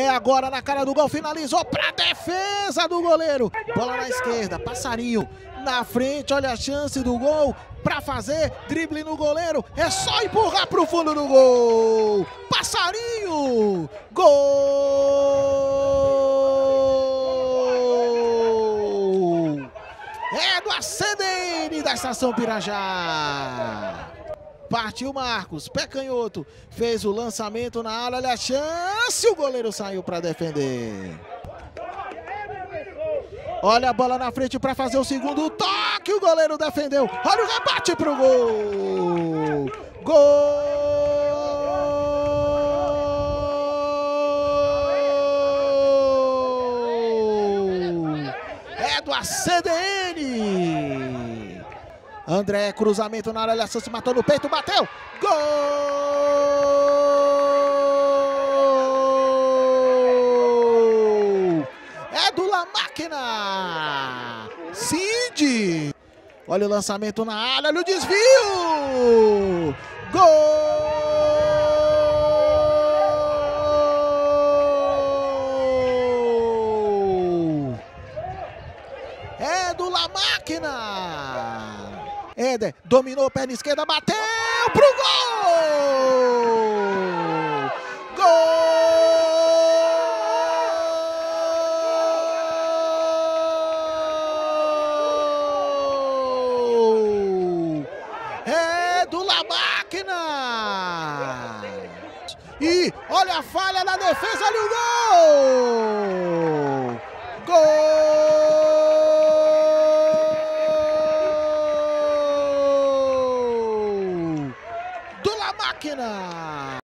É agora na cara do gol, finalizou para defesa do goleiro. Bola na esquerda, passarinho na frente, olha a chance do gol para fazer drible no goleiro. É só empurrar para o fundo do gol. Passarinho, gol! É do ACDN da Estação Pirajá. Partiu Marcos, pé canhoto, fez o lançamento na área, olha a chance, o goleiro saiu para defender. Olha a bola na frente para fazer o segundo toque. O goleiro defendeu. Olha o rebate pro gol. Gol! É do ACDN. André, cruzamento na área, se matou no peito, bateu. Gol! máquina! Cid! Olha o lançamento na área, olha o desvio! Gol! É do La Máquina! Éder dominou, perna esquerda, bateu pro gol! do La Máquina. E olha a falha na defesa, olha o gol! do La Máquina.